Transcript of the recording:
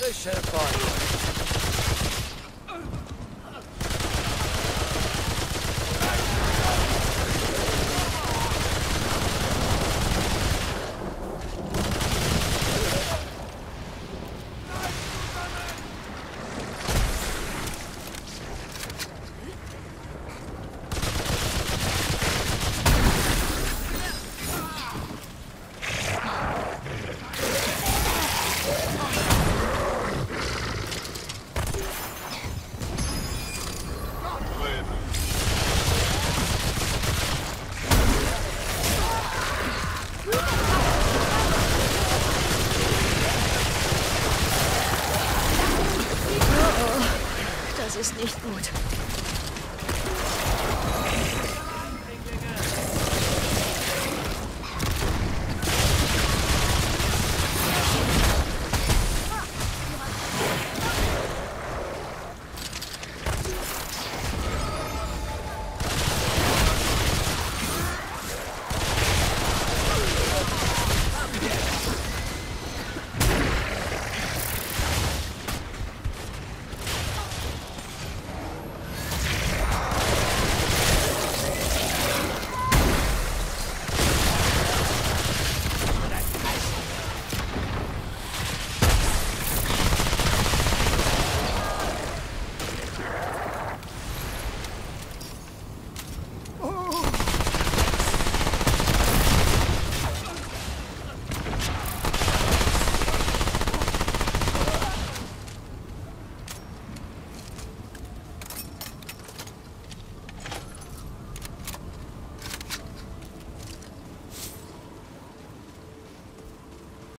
Frische Das ist nicht gut.